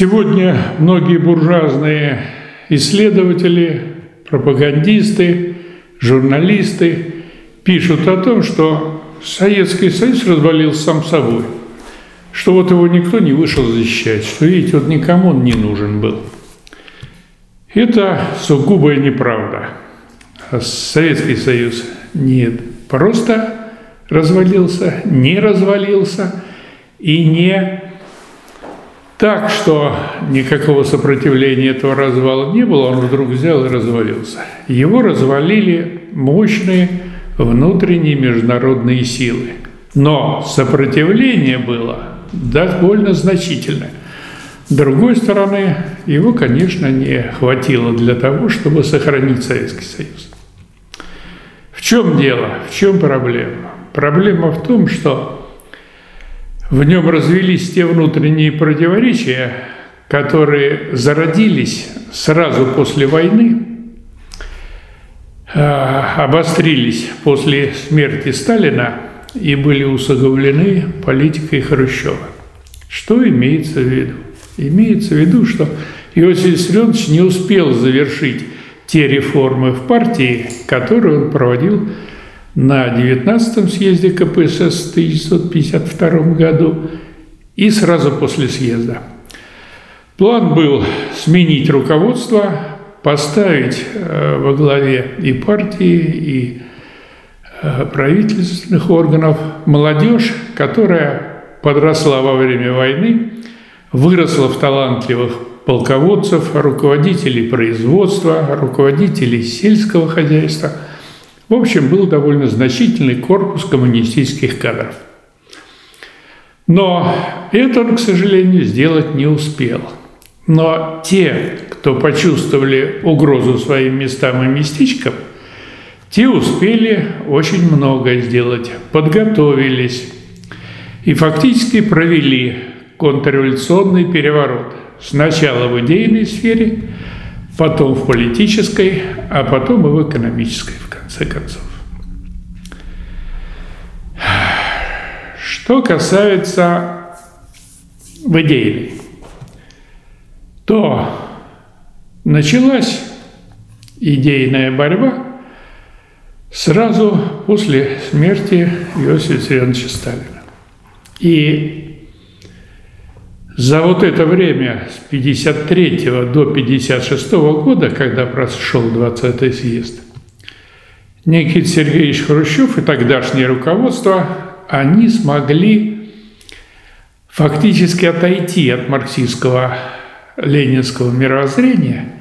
Сегодня многие буржуазные исследователи, пропагандисты, журналисты пишут о том, что Советский Союз развалился сам собой, что вот его никто не вышел защищать, что, видите, вот никому он не нужен был. Это сугубая неправда. А Советский Союз нет, просто развалился, не развалился и не так, что никакого сопротивления этого развала не было, он вдруг взял и развалился. Его развалили мощные внутренние международные силы. Но сопротивление было довольно значительное. С другой стороны, его, конечно, не хватило для того, чтобы сохранить Советский Союз. В чем дело? В чем проблема? Проблема в том, что в нем развелись те внутренние противоречия, которые зародились сразу после войны, а, обострились после смерти Сталина и были усугублены политикой Хрущева. Что имеется в виду? Имеется в виду, что Иосиф Виссарионович не успел завершить те реформы в партии, которые он проводил на 19-м съезде КПСС в 1952 году и сразу после съезда. План был сменить руководство, поставить э, во главе и партии, и э, правительственных органов молодежь, которая подросла во время войны, выросла в талантливых полководцев, руководителей производства, руководителей сельского хозяйства – в общем, был довольно значительный корпус коммунистических кадров. Но это он, к сожалению, сделать не успел. Но те, кто почувствовали угрозу своим местам и местечкам, те успели очень многое сделать, подготовились и фактически провели контрреволюционный переворот. Сначала в идейной сфере, потом в политической, а потом и в экономической конце концов. Что касается в идейной, то началась идейная борьба сразу после смерти Иосифа Виссарионовича Сталина. И за вот это время с 53 до 56 года, когда прошел 20-й съезд – Никита Сергеевич Хрущев и тогдашнее руководство, они смогли фактически отойти от марксистского ленинского мировоззрения,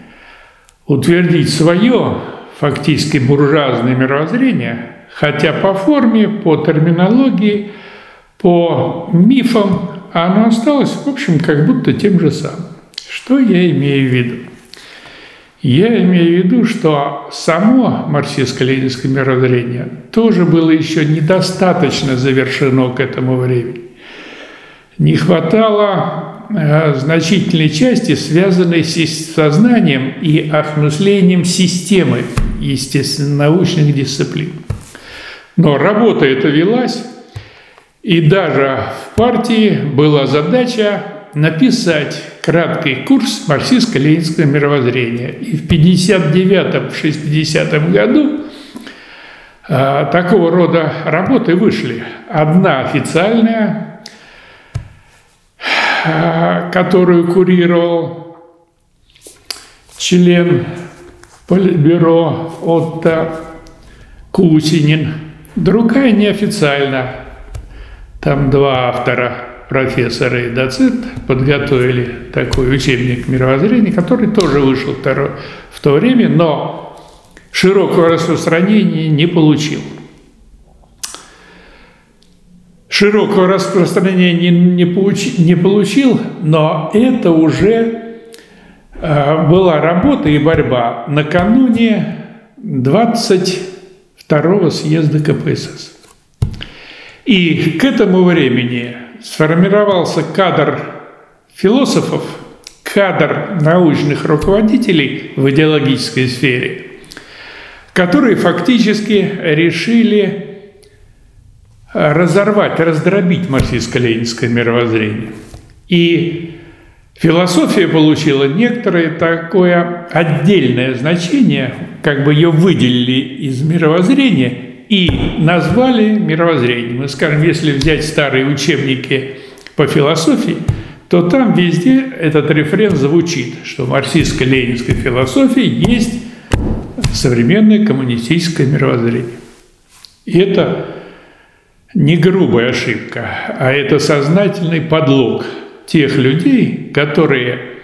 утвердить свое фактически буржуазное мировоззрение, хотя по форме, по терминологии, по мифам оно осталось, в общем, как будто тем же самым. Что я имею в виду? Я имею в виду, что само марксистско-ленинское мировоззрение тоже было еще недостаточно завершено к этому времени. Не хватало э, значительной части, связанной с сознанием и осмыслением системы естественно-научных дисциплин. Но работа эта велась, и даже в партии была задача написать краткий курс марксистско-ленинского мировоззрения. И в 59-60 году э, такого рода работы вышли. Одна официальная, э, которую курировал член Политбюро Отто Кусинин, другая неофициальная. Там два автора – профессор и доцент подготовили такой учебник мировоззрения, который тоже вышел в то время, но широкого распространения не получил. Широкого распространения не, получи, не получил, но это уже э, была работа и борьба накануне 22-го съезда КПСС. И к этому времени сформировался кадр философов, кадр научных руководителей в идеологической сфере, которые фактически решили разорвать, раздробить марксистско-ленинское мировоззрение. И Философия получила некоторое такое отдельное значение, как бы ее выделили из мировоззрения и назвали мировоззрением. Мы скажем, если взять старые учебники по философии, то там везде этот рефрен звучит, что в марксистско-ленинской философии есть современное коммунистическое мировоззрение. И это не грубая ошибка, а это сознательный подлог тех людей, которые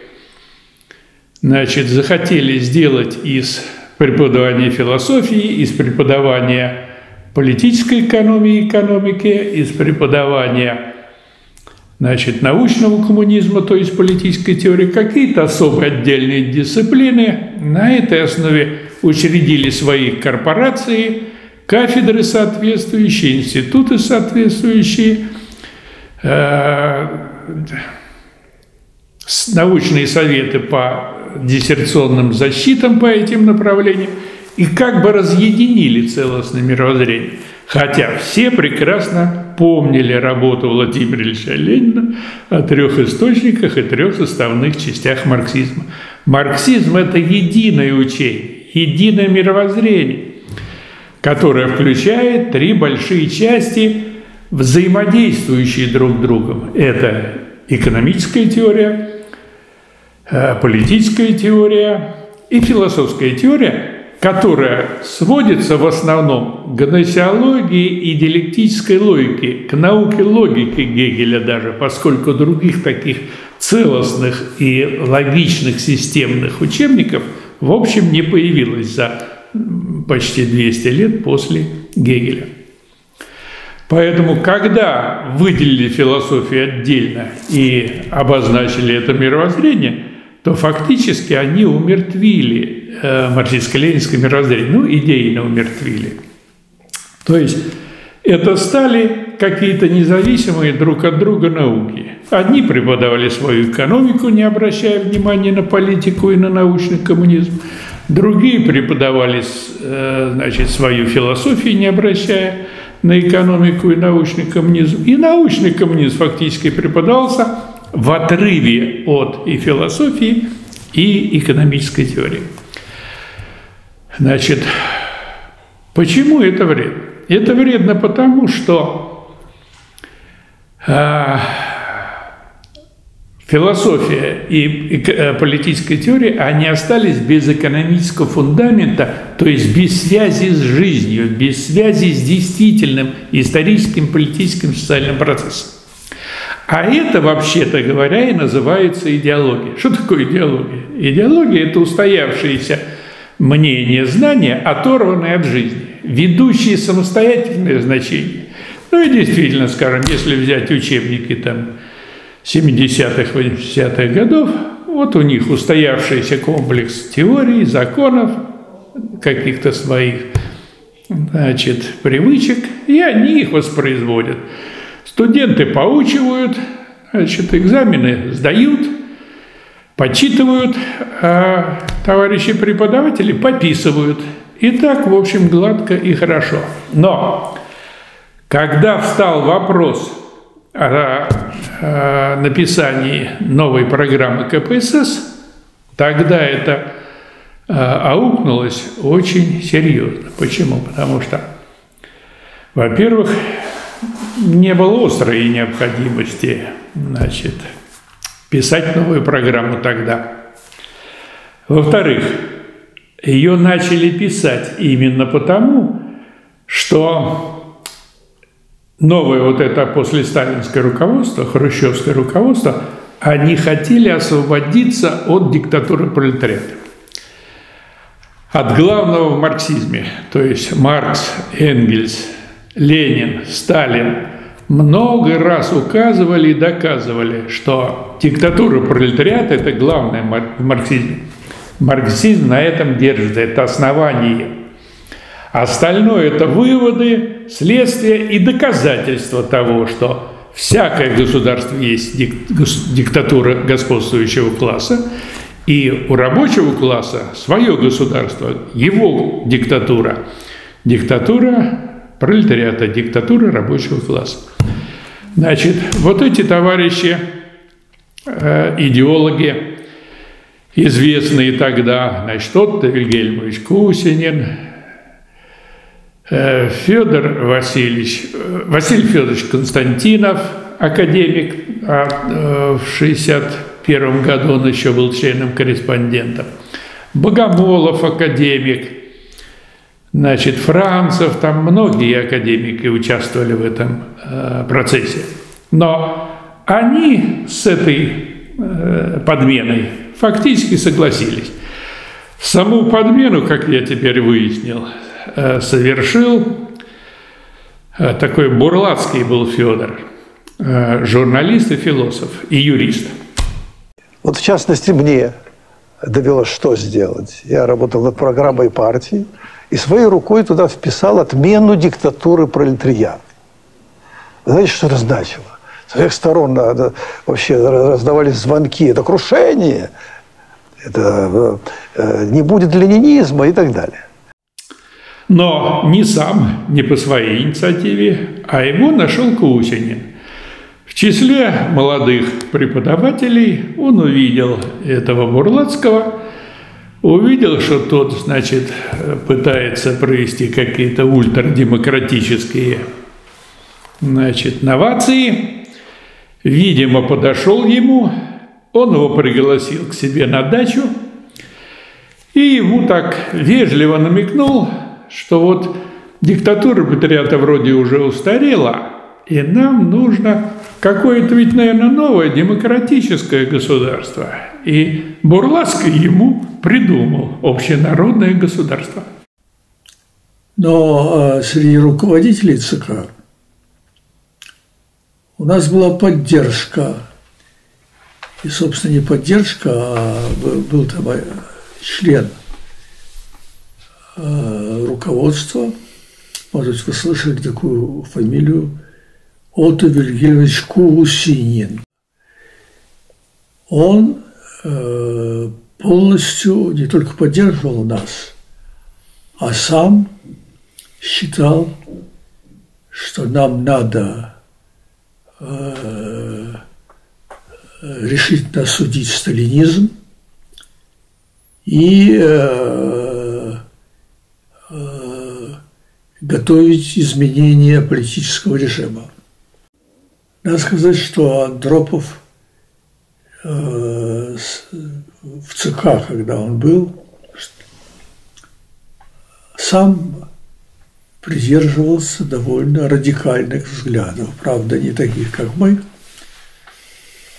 значит, захотели сделать из преподавания философии, из преподавания политической экономии экономики, из преподавания значит, научного коммунизма, то есть политической теории, какие-то особые отдельные дисциплины. На этой основе учредили свои корпорации, кафедры соответствующие, институты соответствующие, э, научные советы по диссертационным защитам по этим направлениям и как бы разъединили целостное мировоззрение. Хотя все прекрасно помнили работу Владимира Ильича Ленина о трех источниках и трех составных частях марксизма. Марксизм – это единое учение, единое мировоззрение, которое включает три большие части, взаимодействующие друг с другом. Это экономическая теория, э, политическая теория и философская теория – которая сводится в основном к гносеологии и диалектической логике, к науке логики Гегеля даже, поскольку других таких целостных и логичных системных учебников в общем не появилось за почти 200 лет после Гегеля. Поэтому, когда выделили философию отдельно и обозначили это мировоззрение, то фактически они умертвили э, марксистско-ленинское мировоззрение, ну, идейно умертвили. То есть это стали какие-то независимые друг от друга науки. Одни преподавали свою экономику, не обращая внимания на политику и на научный коммунизм. Другие преподавали э, значит, свою философию, не обращая на экономику и научный коммунизм. И научный коммунизм фактически преподавался в отрыве от и философии, и экономической теории. Значит, почему это вредно? Это вредно потому, что э, философия и, э, политическая теория, они остались без экономического фундамента, то есть без связи с жизнью, без связи с действительным историческим, политическим, социальным процессом. А это, вообще-то говоря, и называется идеология. Что такое идеология? Идеология – это устоявшиеся мнение, знания, оторванные от жизни, ведущие самостоятельное значение. Ну и действительно, скажем, если взять учебники там 70-х, 80-х годов, вот у них устоявшийся комплекс теорий, законов, каких-то своих значит, привычек, и они их воспроизводят. Студенты поучивают, значит, экзамены сдают – Почитывают, а товарищи преподаватели пописывают. И так, в общем, гладко и хорошо. Но когда встал вопрос о, о написании новой программы КПСС, тогда это а, аукнулось очень серьезно. Почему? Потому что, во-первых, не было острой необходимости значит, писать новую программу тогда. Во-вторых, ее начали писать именно потому, что новое вот это после сталинское руководство, хрущевское руководство, они хотели освободиться от диктатуры пролетариата. От главного в марксизме, то есть Маркс, Энгельс, Ленин, Сталин – много раз указывали и доказывали, что диктатура пролетариата – это главное в марксизме. Марксизм на этом держится, это основание. Остальное – это выводы, следствия и доказательства того, что всякое государство есть диктатура господствующего класса, и у рабочего класса свое государство, его диктатура. Диктатура пролетариата, диктатуры рабочего класса. Значит, вот эти товарищи э, идеологи, известные тогда, значит, Отто Вильгельмович Кусинин, э, Федор Васильевич, э, Василий Федорович Константинов, академик, а в 61 году он еще был членом-корреспондентом, Богомолов, академик, значит, Францев, там многие академики участвовали в этом процессе. Но они с этой э, подменой фактически согласились. Саму подмену, как я теперь выяснил, э, совершил э, такой бурлацкий был Федор, журналист и философ, и юрист. Вот в частности мне довелось что сделать. Я работал над программой партии и своей рукой туда вписал отмену диктатуры пролетариата. Знаете, что это значило? С всех сторон надо, вообще раздавались звонки. Это крушение, это э, не будет ленинизма и так далее. Но не сам, не по своей инициативе, а его нашел Кусинин. Числе молодых преподавателей он увидел этого Бурлацкого, увидел, что тот, значит, пытается провести какие-то ультрадемократические значит, новации, видимо, подошел ему, он его пригласил к себе на дачу и ему так вежливо намекнул, что вот диктатура патриота вроде уже устарела, и нам нужно какое-то ведь, наверное, новое демократическое государство. И Бурлацкий ему придумал общенародное государство. Но э, среди руководителей ЦК у нас была поддержка. И, собственно, не поддержка, а был, был там э, член э, руководства. Может быть, вы слышали такую фамилию Отто Вильгельмович Кусинин. Он э, полностью не только поддерживал нас, а сам считал, что нам надо Э, решительно осудить сталинизм и э, э, готовить изменения политического режима. Надо сказать, что Андропов в ЦК, когда он был, сам придерживался довольно радикальных взглядов, правда, не таких, как мы,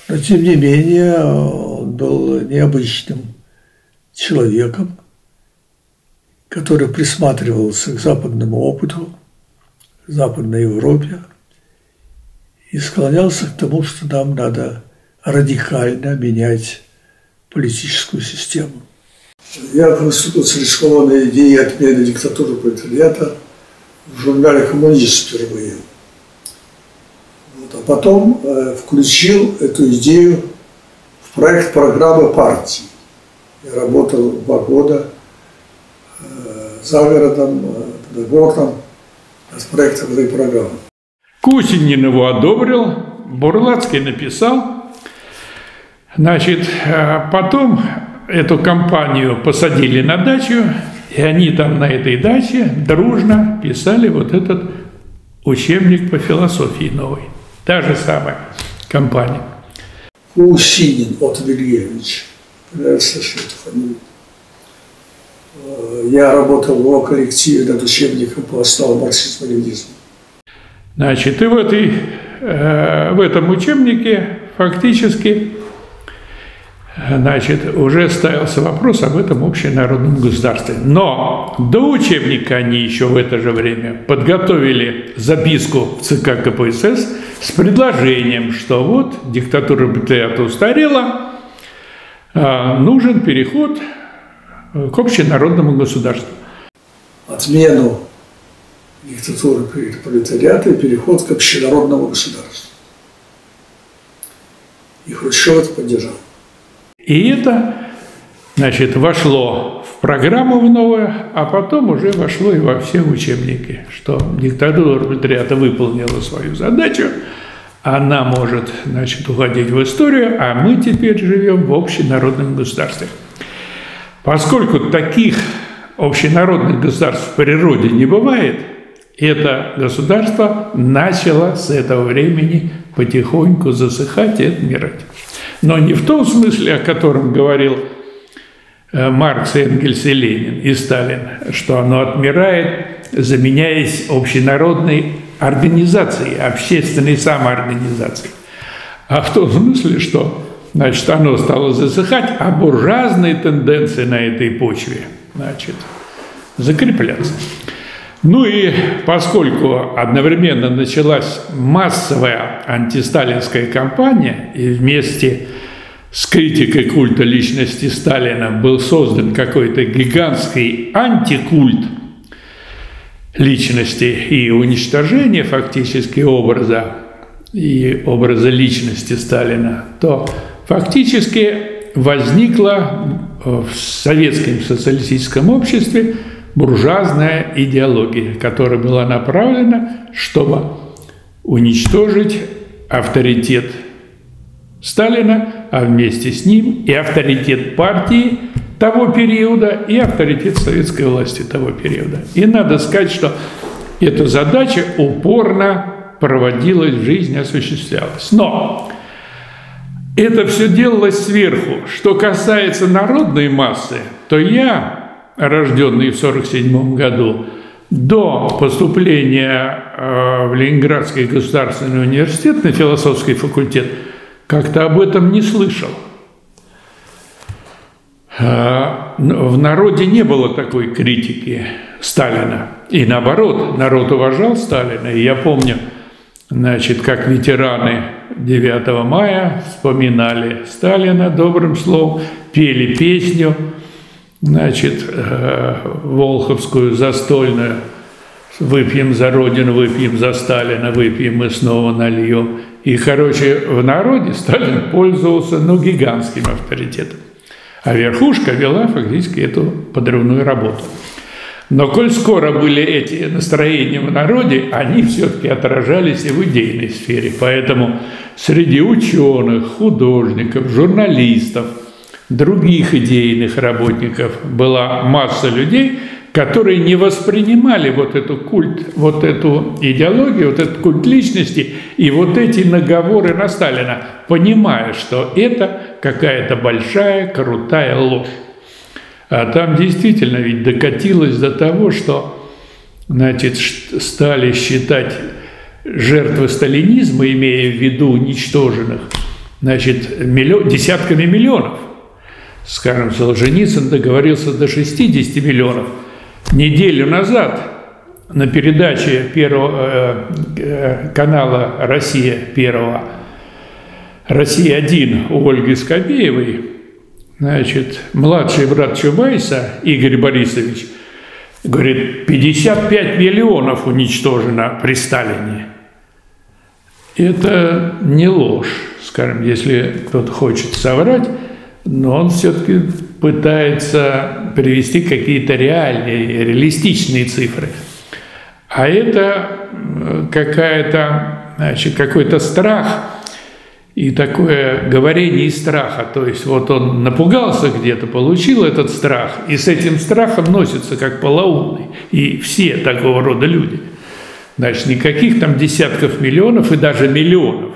но тем не менее он был необычным человеком, который присматривался к западному опыту, к Западной Европе и склонялся к тому, что нам надо радикально менять политическую систему. Я конституции рискованной идеи отмены диктатуры пролетариата – в журнале «Коммунист» впервые. Вот, а потом э, включил эту идею в проект программы партии. Я работал два года э, за городом, э, под городом над проектом этой программы. Кусинин его одобрил, Бурлацкий написал. Значит, э, потом эту компанию посадили на дачу, и они там на этой даче дружно писали вот этот учебник по философии новый. Та же самая компания. Усинин от Вильевич. Я работал в его коллективе над учебником по основам марксизма-ленинизма. Значит, и в, этой, э, в этом учебнике фактически значит, уже ставился вопрос об этом общенародном государстве. Но до учебника они еще в это же время подготовили записку в ЦК КПСС с предложением, что вот диктатура пролетариата устарела, а, нужен переход к общенародному государству. Отмену диктатуры пролетариата и переход к общенародному государству. И Хрущев это поддержал. И это, значит, вошло в программу в новую, а потом уже вошло и во все учебники, что диктатура пролетариата выполнила свою задачу, она может, значит, уходить в историю, а мы теперь живем в общенародном государстве. Поскольку таких общенародных государств в природе не бывает, это государство начало с этого времени потихоньку засыхать и отмирать. Но не в том смысле, о котором говорил э, Маркс, Энгельс и Ленин и Сталин, что оно отмирает, заменяясь общенародной организацией, общественной самоорганизацией. А в том смысле, что значит, оно стало засыхать, а буржуазные тенденции на этой почве значит, закрепляться. Ну и поскольку одновременно началась массовая антисталинская кампания, и вместе с критикой культа личности Сталина был создан какой-то гигантский антикульт личности и уничтожение фактически образа и образа личности Сталина, то фактически возникла в советском социалистическом обществе буржуазная идеология, которая была направлена, чтобы уничтожить авторитет Сталина, а вместе с ним и авторитет партии того периода, и авторитет советской власти того периода. И надо сказать, что эта задача упорно проводилась в жизни, осуществлялась. Но это все делалось сверху. Что касается народной массы, то я рожденный в 1947 году, до поступления э, в Ленинградский государственный университет на философский факультет, как-то об этом не слышал. Э, в народе не было такой критики Сталина. И наоборот, народ уважал Сталина. И я помню, значит, как ветераны 9 мая вспоминали Сталина добрым словом, пели песню – значит, э, Волховскую застольную, выпьем за Родину, выпьем за Сталина, выпьем и снова нальем. И, короче, в народе Сталин пользовался, ну, гигантским авторитетом. А верхушка вела фактически эту подрывную работу. Но коль скоро были эти настроения в народе, они все-таки отражались и в идейной сфере. Поэтому среди ученых, художников, журналистов – других идейных работников была масса людей, которые не воспринимали вот эту культ, вот эту идеологию, вот этот культ личности и вот эти наговоры на Сталина, понимая, что это какая-то большая, крутая ложь. А там действительно ведь докатилось до того, что значит, стали считать жертвы сталинизма, имея в виду уничтоженных, значит, миллион, десятками миллионов скажем, Солженицын договорился до 60 миллионов. Неделю назад на передаче первого э, э, канала «Россия» первого «Россия-1» у Ольги Скобеевой, значит, младший брат Чубайса, Игорь Борисович, говорит, 55 миллионов уничтожено при Сталине. Это не ложь, скажем, если кто-то хочет соврать, но он все-таки пытается привести какие-то реальные, реалистичные цифры. А это какая-то, значит, какой-то страх и такое говорение из страха. То есть вот он напугался где-то, получил этот страх, и с этим страхом носится как полоумный. И все такого рода люди. Значит, никаких там десятков миллионов и даже миллионов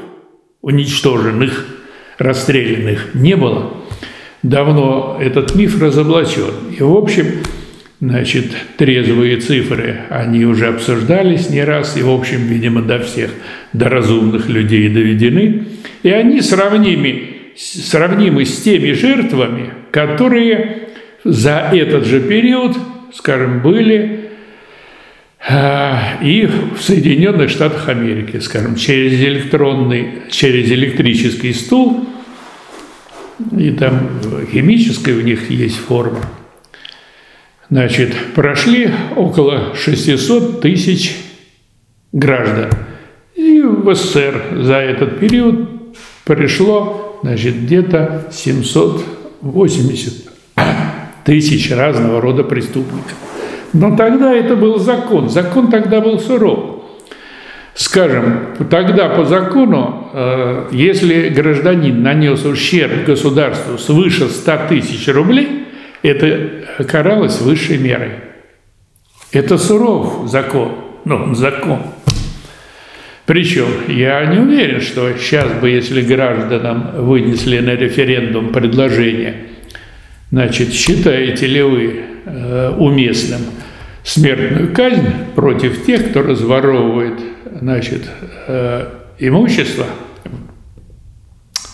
уничтоженных, расстрелянных не было давно этот миф разоблачен. И, в общем, значит, трезвые цифры, они уже обсуждались не раз, и, в общем, видимо, до всех, до разумных людей доведены. И они сравнимы, сравнимы с теми жертвами, которые за этот же период, скажем, были а, и в Соединенных Штатах Америки, скажем, через электронный, через электрический стул – и там химическая у них есть форма. Значит, прошли около 600 тысяч граждан. И в СССР за этот период пришло, значит, где-то 780 тысяч разного рода преступников. Но тогда это был закон. Закон тогда был суров. Скажем, тогда по закону э, если гражданин нанес ущерб государству свыше 100 тысяч рублей, это каралось высшей мерой. Это суров закон, ну, закон. Причем я не уверен, что сейчас бы, если гражданам вынесли на референдум предложение, значит, считаете ли вы э, уместным смертную казнь против тех, кто разворовывает, значит, э, имущество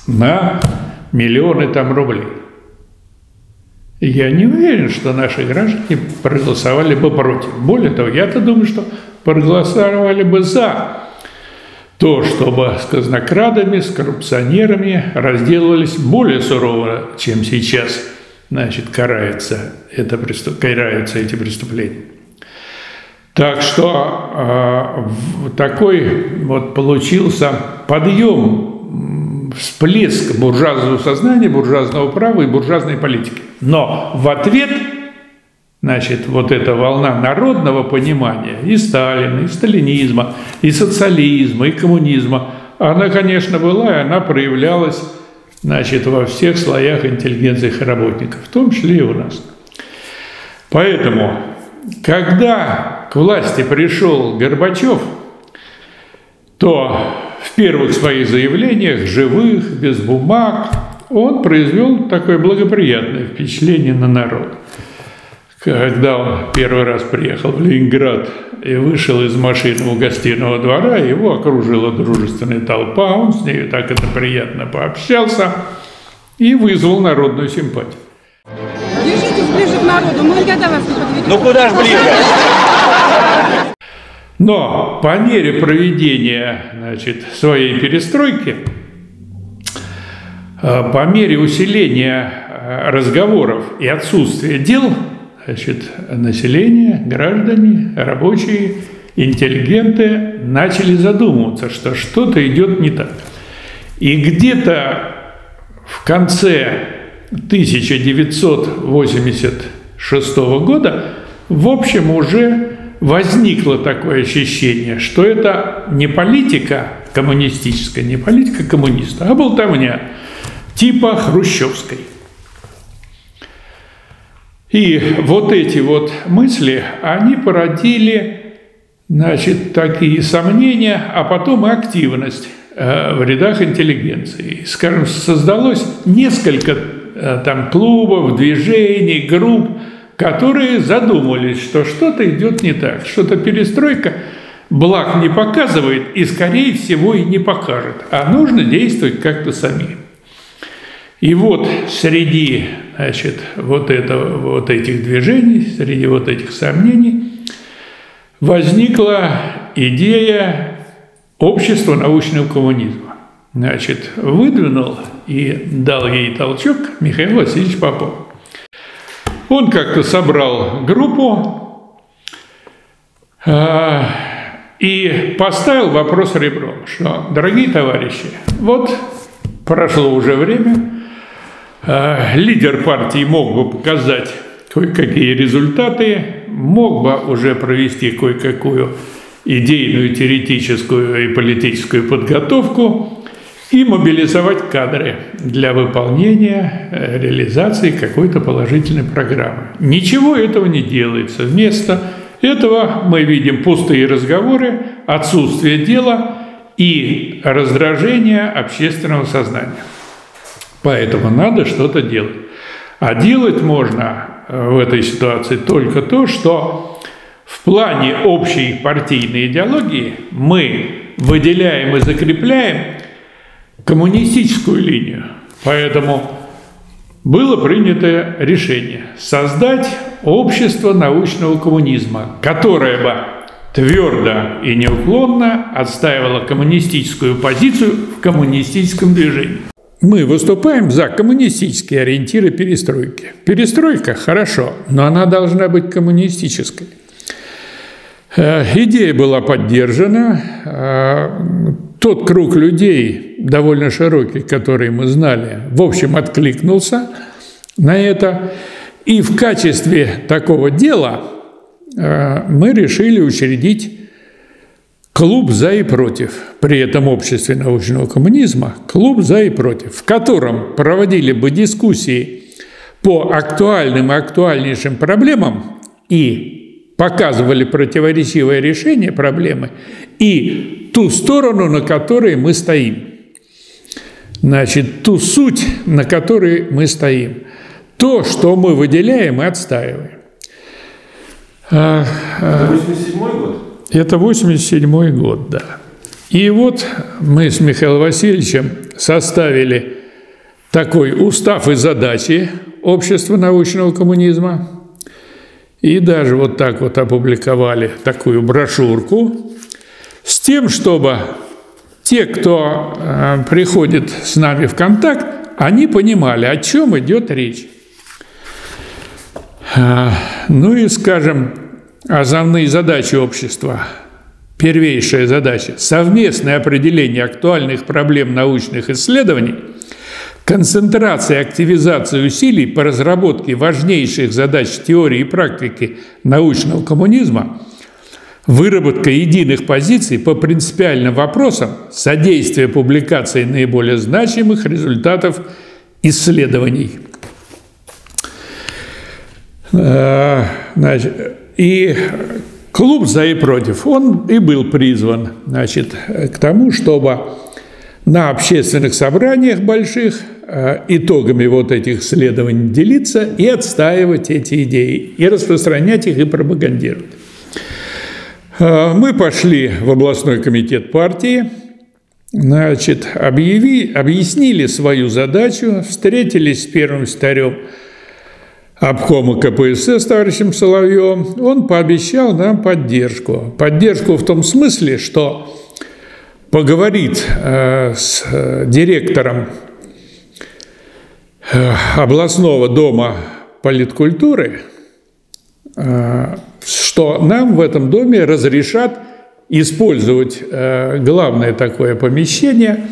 на миллионы там рублей. Я не уверен, что наши граждане проголосовали бы против. Более того, я-то думаю, что проголосовали бы за то, чтобы с казнокрадами, с коррупционерами разделывались более сурово, чем сейчас, значит, карается это, караются эти преступления. Так что э, такой вот получился подъем, всплеск буржуазного сознания, буржуазного права и буржуазной политики. Но в ответ, значит, вот эта волна народного понимания и Сталина, и сталинизма, и социализма, и коммунизма, она, конечно, была, и она проявлялась, значит, во всех слоях интеллигенции и работников, в том числе и у нас. Поэтому, когда к власти пришел Горбачев, то в первых своих заявлениях, живых, без бумаг, он произвел такое благоприятное впечатление на народ. Когда он первый раз приехал в Ленинград и вышел из машины у гостиного двора, его окружила дружественная толпа, он с ней так это приятно пообщался и вызвал народную симпатию. Ближе к народу, мы никогда вас не подведем. Ну куда ж ближе? Но по мере проведения значит, своей перестройки Э, по мере усиления э, разговоров и отсутствия дел, значит, население, граждане, рабочие, интеллигенты начали задумываться, что что-то идет не так. И где-то в конце 1986 года, в общем, уже возникло такое ощущение, что это не политика коммунистическая, не политика коммуниста, а болтовня – типа хрущевской. И вот эти вот мысли, они породили, значит, такие сомнения, а потом и активность э, в рядах интеллигенции. Скажем, создалось несколько там клубов, движений, групп, которые задумались, что что-то идет не так, что-то перестройка благ не показывает и, скорее всего, и не покажет, а нужно действовать как-то самим. И вот среди значит, вот, этого, вот этих движений, среди вот этих сомнений возникла идея общества научного коммунизма. Значит, выдвинул и дал ей толчок Михаил Васильевич Попов. Он как-то собрал группу э, и поставил вопрос ребром, что, дорогие товарищи, вот прошло уже время, Э, лидер партии мог бы показать кое-какие результаты, мог бы уже провести кое-какую идейную, теоретическую и политическую подготовку и мобилизовать кадры для выполнения, э, реализации какой-то положительной программы. Ничего этого не делается. Вместо этого мы видим пустые разговоры, отсутствие дела и раздражение общественного сознания. Поэтому надо что-то делать. А делать можно э, в этой ситуации только то, что в плане общей партийной идеологии мы выделяем и закрепляем коммунистическую линию. Поэтому было принято решение создать общество научного коммунизма, которое бы твердо и неуклонно отстаивало коммунистическую позицию в коммунистическом движении. Мы выступаем за коммунистические ориентиры перестройки. Перестройка – хорошо, но она должна быть коммунистической. Э, идея была поддержана. Э, тот круг людей, довольно широкий, который мы знали, в общем, откликнулся на это. И в качестве такого дела э, мы решили учредить клуб «За и против». При этом обществе научного коммунизма клуб «За и против», в котором проводили бы дискуссии по актуальным и актуальнейшим проблемам и показывали противоречивое решение проблемы и ту сторону, на которой мы стоим. Значит, ту суть, на которой мы стоим. То, что мы выделяем и отстаиваем. А, а, это 87 год? Это 87 год, да. И вот мы с Михаилом Васильевичем составили такой устав и задачи общества научного коммунизма. И даже вот так вот опубликовали такую брошюрку с тем, чтобы те, кто э, приходит с нами в контакт, они понимали, о чем идет речь. Э, ну и, скажем, основные задачи общества. Первейшая задача – совместное определение актуальных проблем научных исследований, концентрация и активизация усилий по разработке важнейших задач теории и практики научного коммунизма – Выработка единых позиций по принципиальным вопросам, содействие публикации наиболее значимых результатов исследований. Э, и клуб «За и против», он и был призван значит, к тому, чтобы на общественных собраниях больших итогами вот этих исследований делиться и отстаивать эти идеи, и распространять их, и пропагандировать. А, мы пошли в областной комитет партии, значит, объяви, объяснили свою задачу, встретились с первым старем обкома КПСС товарищем Соловьевым. Он пообещал нам поддержку. Поддержку в том смысле, что поговорит э, с э, директором э, областного дома политкультуры что нам в этом доме разрешат использовать э, главное такое помещение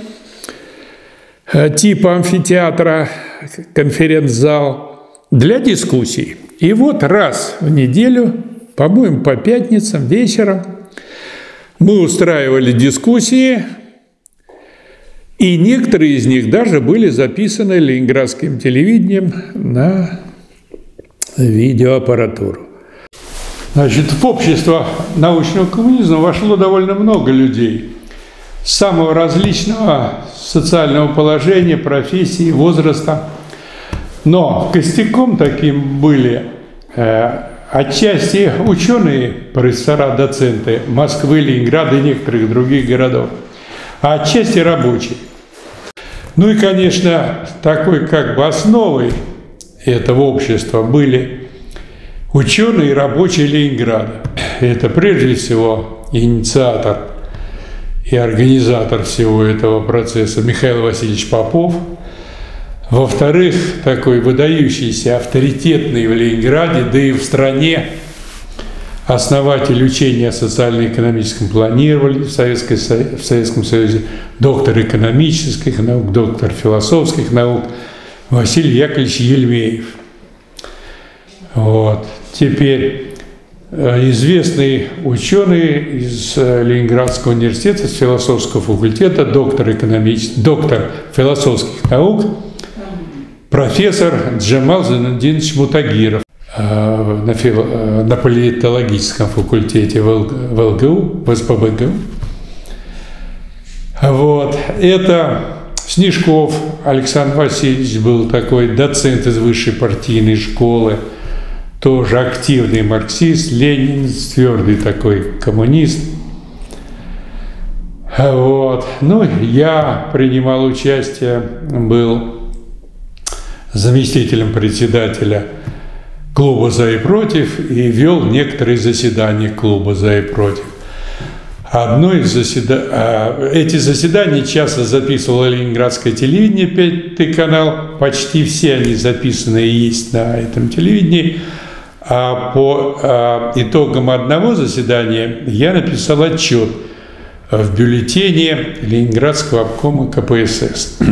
э, типа амфитеатра, конференц-зал для дискуссий. И вот раз в неделю, по-моему, по пятницам вечером мы устраивали дискуссии, и некоторые из них даже были записаны ленинградским телевидением на видеоаппаратуру. Значит, в общество научного коммунизма вошло довольно много людей самого различного социального положения, профессии, возраста. Но костяком таким были э, отчасти ученые, профессора, доценты Москвы, Ленинграда и некоторых других городов, а отчасти рабочие. Ну и, конечно, такой как бы основой этого общества были Ученые и рабочие Ленинграда. Это прежде всего инициатор и организатор всего этого процесса Михаил Васильевич Попов. Во-вторых, такой выдающийся, авторитетный в Ленинграде, да и в стране основатель учения о социально-экономическом планировании в, Советской, в Советском Союзе, доктор экономических наук, доктор философских наук Василий Яковлевич Ельмеев. Вот. Теперь э, известный ученый из э, Ленинградского университета, с философского факультета, доктор, экономических, доктор философских наук, профессор Джамал Занадинович Мутагиров э, на, фило, на политологическом факультете в ЛГУ, в СПБГУ. Вот. Это Снежков Александр Васильевич был такой доцент из высшей партийной школы – тоже активный марксист, Ленин, твердый такой коммунист. Вот. Ну, я принимал участие, был заместителем председателя клуба «За и против» и вел некоторые заседания клуба «За и против». Одно из заседаний, а, эти заседания часто записывало Ленинградское телевидение, пятый канал, почти все они записаны и есть на этом телевидении – а по а, итогам одного заседания я написал отчет в бюллетене Ленинградского обкома КПСС.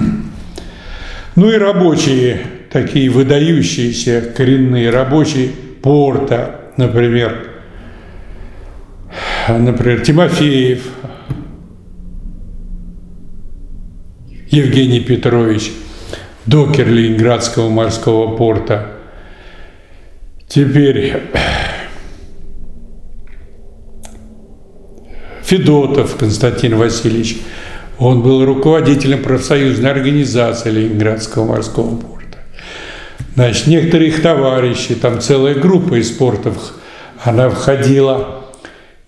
Ну и рабочие, такие выдающиеся коренные рабочие порта, например, например, Тимофеев, Евгений Петрович, докер Ленинградского морского порта. Теперь Федотов Константин Васильевич, он был руководителем профсоюзной организации Ленинградского морского порта. Значит, некоторые их товарищи, там целая группа из портов, она входила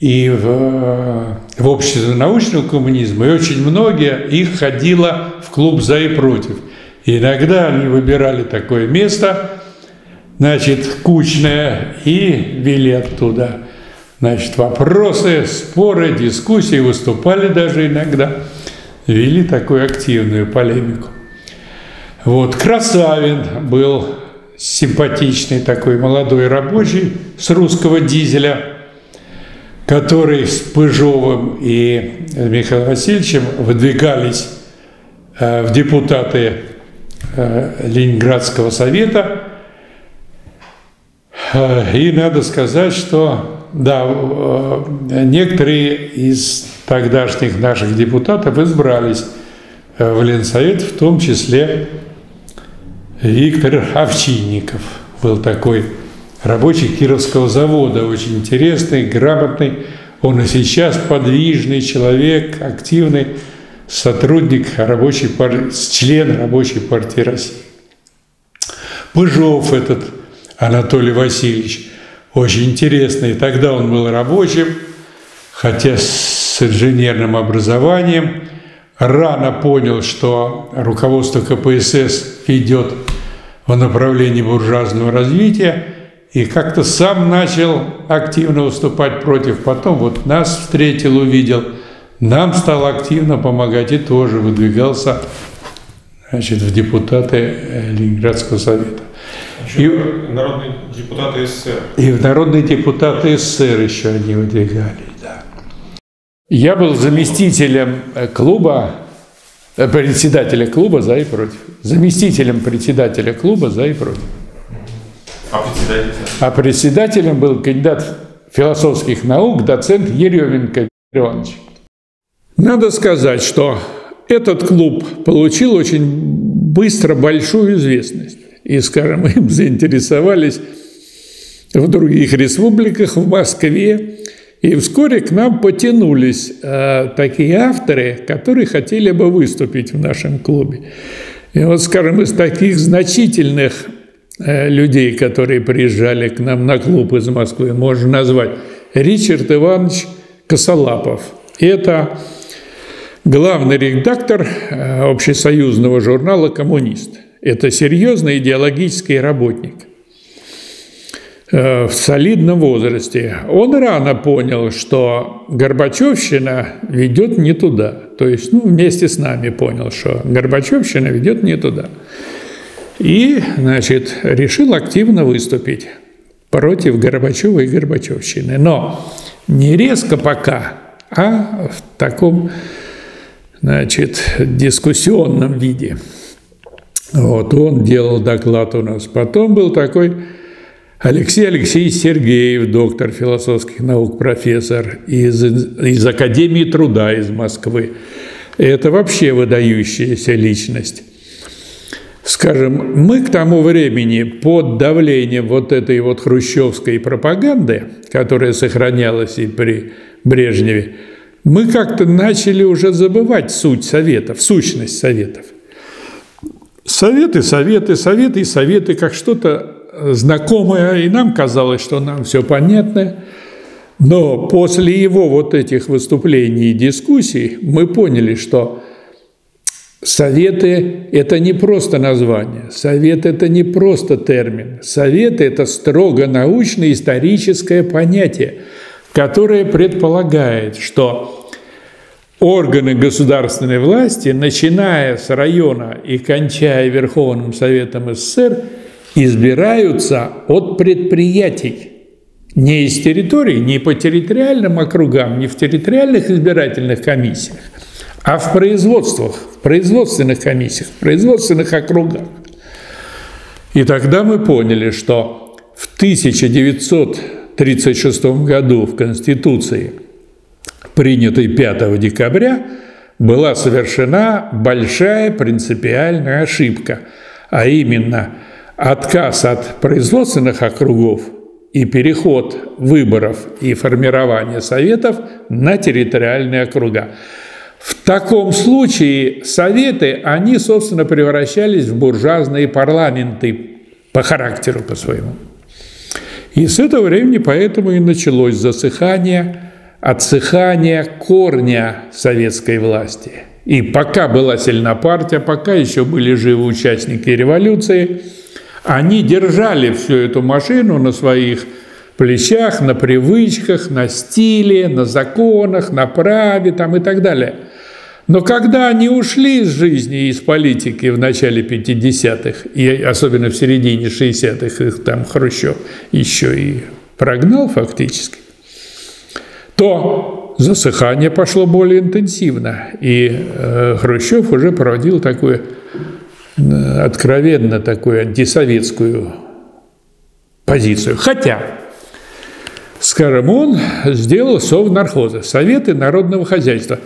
и в, в общество научного коммунизма, и очень многие их ходило в клуб «За и против». И иногда они выбирали такое место, значит, кучное, и вели оттуда Значит, вопросы, споры, дискуссии, выступали даже иногда, вели такую активную полемику. Вот, Красавин был симпатичный такой молодой рабочий с русского дизеля, который с Пыжовым и Михаилом Васильевичем выдвигались э, в депутаты э, Ленинградского совета. Э, и надо сказать, что да, некоторые из тогдашних наших депутатов избрались в Ленсовет, в том числе Виктор Овчинников был такой рабочий Кировского завода, очень интересный, грамотный. Он и сейчас подвижный человек, активный сотрудник рабочей партии, член рабочей партии России. Пыжов этот Анатолий Васильевич – очень интересный. Тогда он был рабочим, хотя с инженерным образованием. Рано понял, что руководство КПСС идет в направлении буржуазного развития, и как-то сам начал активно выступать против. Потом вот нас встретил, увидел, нам стал активно помогать и тоже выдвигался значит, в депутаты э, Ленинградского совета. Еще и, народные депутаты СССР. И в народные депутаты СССР еще они выдвигались. Я был заместителем э, клуба, э, председателя клуба «За и против». Заместителем председателя клуба «За и против». А председателем? А председателем был кандидат философских наук, доцент Еременко Иванович. Надо сказать, что этот клуб получил очень быстро большую известность и, скажем, им заинтересовались в других республиках, в Москве. И вскоре к нам потянулись э, такие авторы, которые хотели бы выступить в нашем клубе. И вот, скажем, из таких значительных э, людей, которые приезжали к нам на клуб из Москвы, можно назвать Ричард Иванович Косолапов. Это главный редактор э, общесоюзного журнала «Коммунист». Это серьезный идеологический работник в солидном возрасте. Он рано понял, что Горбачевщина ведет не туда. То есть, ну, вместе с нами понял, что Горбачевщина ведет не туда. И, значит, решил активно выступить против Горбачева и Горбачевщины. Но не резко пока, а в таком, значит, дискуссионном виде. Вот, он делал доклад у нас. Потом был такой Алексей Алексеевич Сергеев, доктор философских наук, профессор из, из Академии труда из Москвы. Это вообще выдающаяся личность. Скажем, мы к тому времени под давлением вот этой вот хрущевской пропаганды, которая сохранялась и при Брежневе, мы как-то начали уже забывать суть советов, сущность советов. Советы, советы, советы и советы, как что-то знакомое, и нам казалось, что нам все понятно. Но после его вот этих выступлений и дискуссий мы поняли, что Советы – это не просто название, совет – это не просто термин. Советы – это строго научно-историческое понятие, которое предполагает, что органы государственной власти, начиная с района и кончая Верховным Советом СССР, избираются от предприятий. Не из территорий, не по территориальным округам, не в территориальных избирательных комиссиях, а в производствах, в производственных комиссиях, в производственных округах. И тогда мы поняли, что в 1936 году в Конституции – принятой 5 декабря, была совершена большая принципиальная ошибка, а именно отказ от производственных округов и переход выборов и формирования советов на территориальные округа. В таком случае советы, они, собственно, превращались в буржуазные парламенты по характеру по своему. И с этого времени поэтому и началось засыхание, отсыхание корня советской власти. И пока была сильна партия, пока еще были живы участники революции, они держали всю эту машину на своих плечах, на привычках, на стиле, на законах, на праве там и так далее – но когда они ушли из жизни и из политики в начале 50-х, и особенно в середине 60-х, их там Хрущев еще и прогнал фактически, то засыхание пошло более интенсивно. И э, Хрущев уже проводил такую откровенно такую антисоветскую позицию. Хотя, скажем, он сделал совнархозы, Советы народного хозяйства.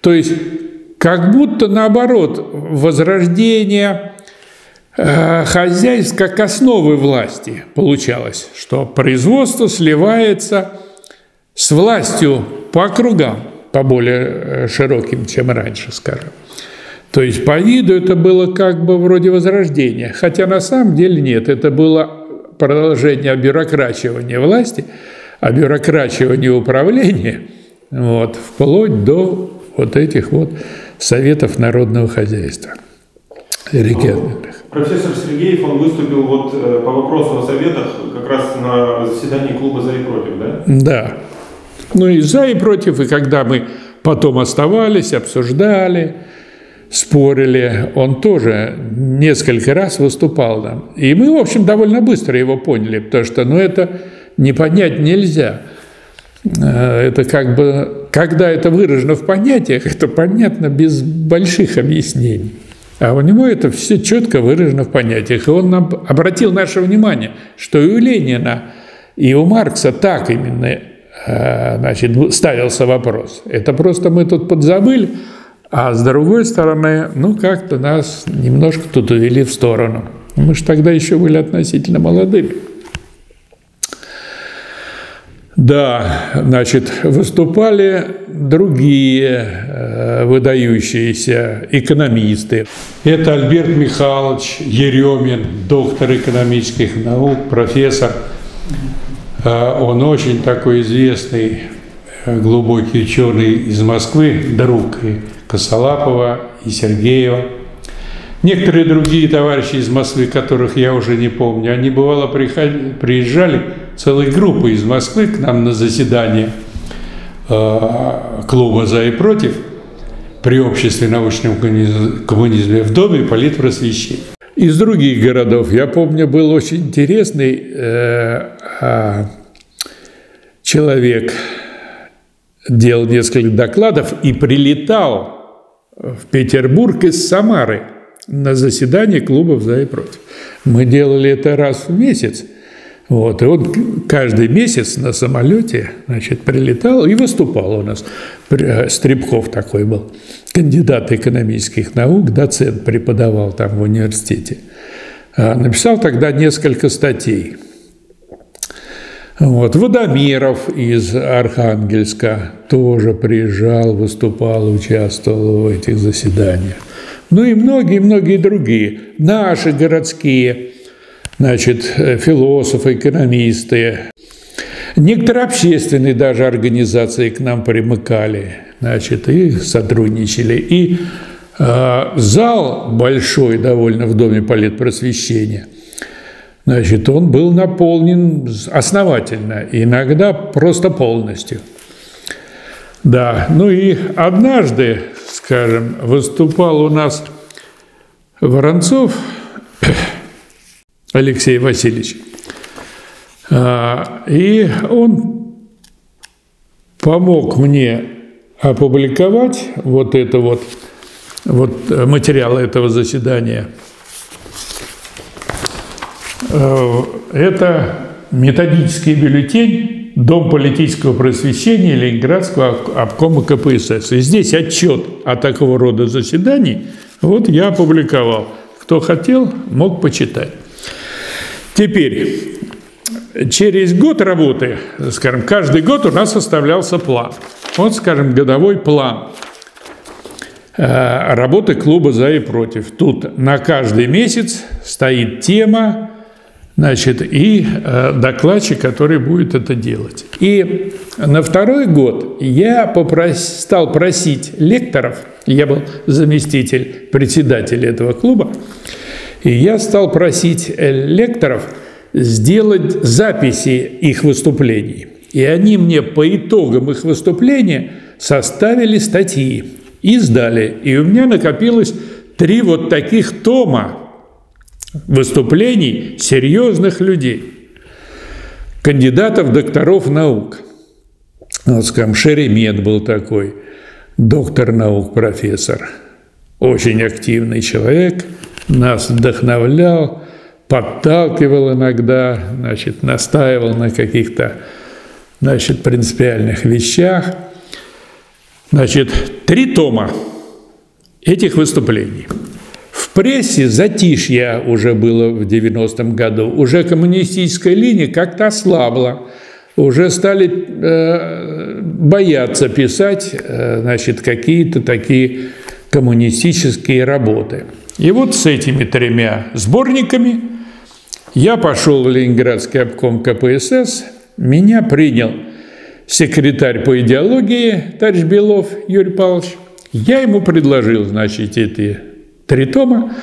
То есть как будто наоборот, возрождение э, хозяйств как основы власти получалось, что производство сливается с властью по округам, по более э, широким, чем раньше, скажем. То есть по виду это было как бы вроде возрождения, хотя на самом деле нет, это было продолжение обюрокрачивания власти, обюрокрачивания управления, вот, вплоть до вот этих вот Советов народного хозяйства. Региональных. Профессор Сергеев, он выступил вот э, по вопросу о советах как раз на заседании клуба «За и против», да? Да. Ну и «За и против», и когда мы потом оставались, обсуждали, спорили, он тоже несколько раз выступал нам. И мы, в общем, довольно быстро его поняли, потому что, ну, это не понять нельзя – Э, это как бы, когда это выражено в понятиях, это понятно без больших объяснений. А у него это все четко выражено в понятиях. И он нам обратил наше внимание, что и у Ленина, и у Маркса так именно э, значит, ставился вопрос. Это просто мы тут подзабыли, а с другой стороны, ну, как-то нас немножко тут увели в сторону. Мы же тогда еще были относительно молодыми. Да, значит, выступали другие э, выдающиеся экономисты. Это Альберт Михайлович Еремин, доктор экономических наук, профессор. Э, он очень такой известный, э, глубокий ученый из Москвы, друг и Косолапова, и Сергеева. Некоторые другие товарищи из Москвы, которых я уже не помню, они бывало приезжали целой группы из Москвы к нам на заседание э, клуба «За и против» при обществе научном коммунизме в Доме политпросвещения. Из других городов, я помню, был очень интересный э, а, человек, делал несколько докладов и прилетал в Петербург из Самары на заседание клубов «За и против». Мы делали это раз в месяц – вот, и он каждый месяц на самолете значит, прилетал и выступал у нас. Э, Стребков такой был, кандидат экономических наук, доцент преподавал там в университете. А, написал тогда несколько статей. Вот. Водомеров из Архангельска тоже приезжал, выступал, участвовал в этих заседаниях. Ну и многие-многие другие, наши городские значит, философы, экономисты. Некоторые общественные даже организации к нам примыкали, значит, и сотрудничали. И э, зал большой довольно в Доме политпросвещения, значит, он был наполнен основательно, иногда просто полностью. Да, ну и однажды, скажем, выступал у нас Воронцов, Алексей Васильевич. А, и он помог мне опубликовать вот это вот, вот материал этого заседания. А, это методический бюллетень Дом политического просвещения Ленинградского обкома КПСС. И здесь отчет о такого рода заседаний вот я опубликовал. Кто хотел, мог почитать. Теперь, через год работы, скажем, каждый год у нас составлялся план. Вот, скажем, годовой план э, работы клуба «За и против». Тут на каждый месяц стоит тема, значит, и э, докладчик, который будет это делать. И на второй год я попрос... стал просить лекторов, я был заместитель председателя этого клуба, и я стал просить э, лекторов сделать записи их выступлений. И они мне по итогам их выступления составили статьи и сдали. И у меня накопилось три вот таких тома выступлений серьезных людей, кандидатов, докторов наук. Вот, скажем, Шеремет был такой, доктор наук, профессор, очень активный человек, нас вдохновлял, подталкивал иногда, значит, настаивал на каких-то значит, принципиальных вещах. Значит, три тома этих выступлений – прессе затишье уже было в 90-м году. Уже коммунистическая линия как-то ослабла. Уже стали э, бояться писать э, значит, какие-то такие коммунистические работы. И вот с этими тремя сборниками я пошел в Ленинградский обком КПСС, меня принял секретарь по идеологии, товарищ Белов Юрий Павлович. Я ему предложил, значит, эти три тома